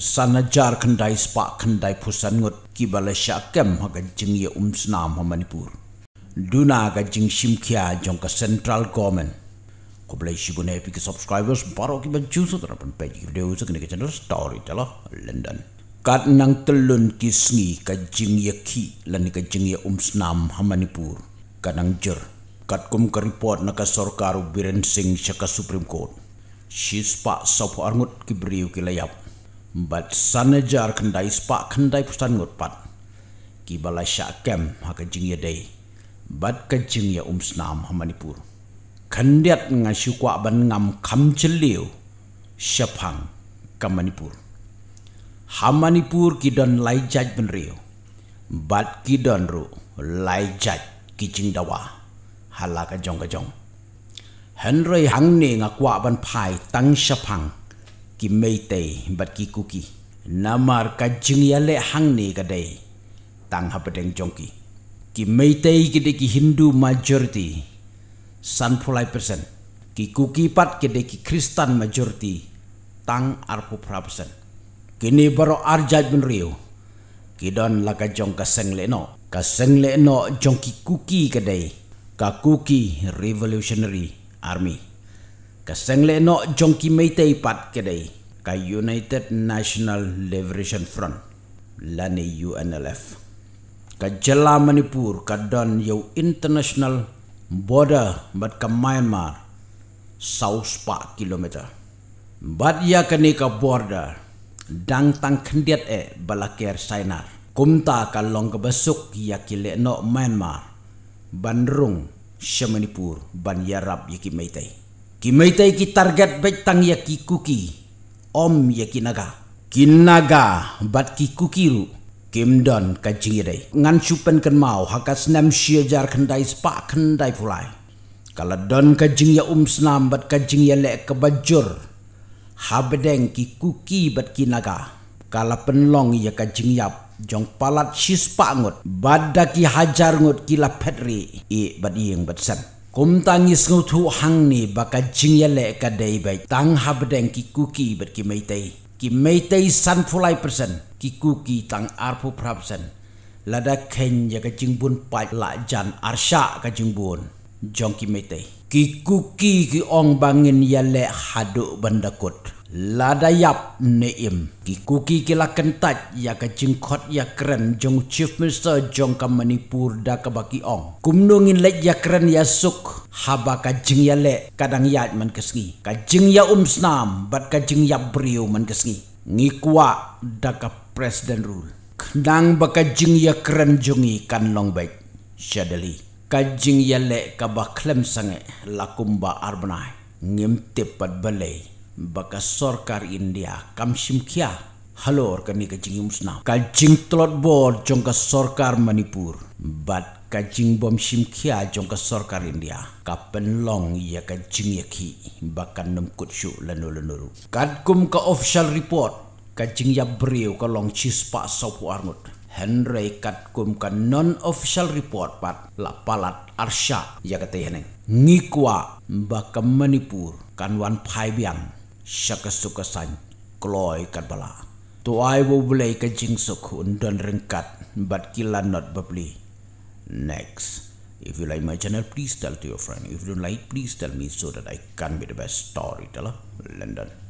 sanajar kendai spa kendai pusan ngut ki balasya kem ha ga jing ye umsnam ha manipur. Duna ga jing shimkia jong ka central government. Ko blai shibune pi ki subscribers baro ki ban juso tra pan page video so kene channel story tala london. Kat nang telun ki sngi ka jing ye ki lan ka jing ye umsnam ha manipur. Kanang jer kat kum ka report na ka sarkar biren singh shaka supreme court. Shispa sop arngut ki briu ki layap bat sanajar kendai spa kendai pustan ngot pat. Ki bala syakem ha ka jing ya dai bat ka jing ya umsnam ha manipur. Kandiat nga syukwa ban ngam kam cheliu syapang ka manipur. Ha manipur ki don lai jaj ben rio bat ki don ru lai jaj ki jing dawa. Hala ka jong ka jong. Henry hang ne nga kwa ban phai tang syapang ki meitei bat ki kuki. Namar ka jingya le hang ni ka dei. Tang ha pedeng jongki ki meitei ki de ki hindu majority. San fulai persen. Ki kuki pat ki de ki kristan majority. Tang arpu pra kini baro arjat bin riu. Ki don la ka jong ka seng le no. Ka seng le no jong ki kuki ka dei. Ka kuki revolutionary army ka sengle no jongki meitei pat kedai ka United National Liberation Front lani UNLF ka jela Manipur ka don yo international border bat ka Myanmar south pa kilometer. Bat ya ka ni ka border dang tang khendiat e balaker sainar. Kumta ka long ka basuk ya kile no Myanmar banrung Shamanipur ban yarab yaki meitai ki meitai ki target bet tang ya ki kuki. Om ya ki naga. Ki naga bat ki kuki ru kim don ka jingi dai ngan chupen kan mau hakas nam shia jar khandai spa khandai pulai. Kala don ka jingi ya um snam bat ka jingi ya le ka bajur habedeng ki kuki bat ki naga. Kala penlong ya ka jingi yap jong palat shispa ngot. Badaki hajar ngot kila petri i bat yeng bat san kum tangis ngutu hang ni baka jing ya le ka dei bai. Tang ha bedeng ki kuki ber ki meitai. Ki meitai san fulai persen ki kuki tang arpu prapsen lada ken ya ka jing bun pai la jan arsha ka jing bun. Jong ki meitai. Ki kuki ki ong bangin ya le hadu bandakut lada yap neim. Ki kuki ki la kentat ya ka jingkot ya keren. Jong chief minister jong ka manipur da ka baki ong kumnungin le ya keren ya suk. Haba ka jing ya le kadang ya man kesngi ka jing ya um snam bat ka jing ya brio man kesngi ngi kwa da ka president rule. Nang ba ka jing ya keren jongi kan long baik shadali ka jing ya le ka ba klem sange lakumba arbanai ngim tepat balai baka sorkar India. Kam simkia halor kani ka jing musna ka jing tlot bor jong ka sorkar Manipur. Bat ka jing bom simkia jong ka sorkar India. Ka penlong ya ka jing yaki baka num kutshu lanu lanu kad kum ka official report ka jing ya brio ka long chis pa sopu arngut Henry kat kum ka non official report pat la palat arsha ya ka teheneng ngikwa baka Manipur. Kan wan pai biang syaka suka san kloy kat bala. To wo bulai ka jing suk undon rengkat but kila not babli next if you like my channel please tell to your friend. If you don't like please tell me so that i can be the best storyteller. London